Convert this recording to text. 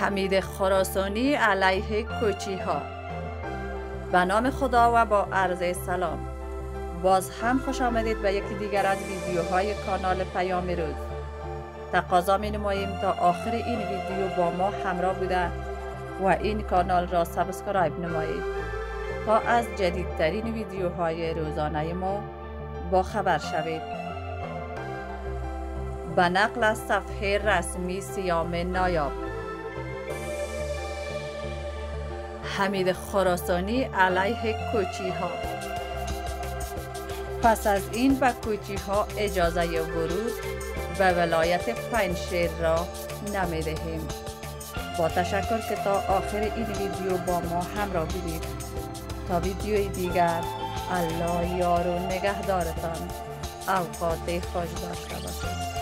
حمید خراسانی علیه کوچی ها به نام خدا و با عرض سلام. باز هم خوش آمدید به یکی دیگر از ویدیوهای کانال پیام روز. تقاضا می نماییم تا آخر این ویدیو با ما همراه بوده و این کانال را سبسکرایب نمایید. تا از جدیدترین ویدیوهای روزانه ما با خبر شوید. به نقل از صفحه رسمی سیام نایاب. حمید خراسانی علیه کوچی ها پس از این به کوچی ها اجازه ورود به ولایت پنشیر را نمی دهیم با تشکر که تا آخر این ویدیو با ما همراه بودید. تا ویدیوی دیگر الله یار و نگهدارتان. اوقات خوش داشته باشید.